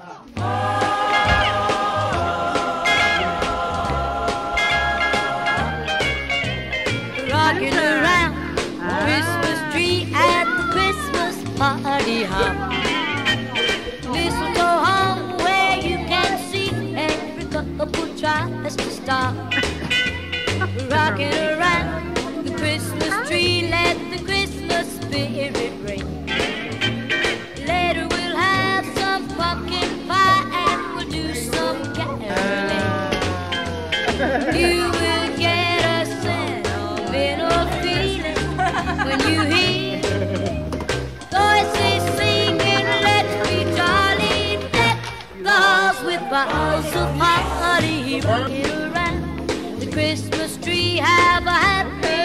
Rocking around Christmas tree at the Christmas party hop. Mistletoe home where you can see every couple tries to stop. Rocking around the Christmas tree, let the Christmas spirit ring. you will get a sentimental feeling when you hear voices singing, Let me, darling, jolly, the dolls with boughs of holly, rocking around. The Christmas tree, have a happy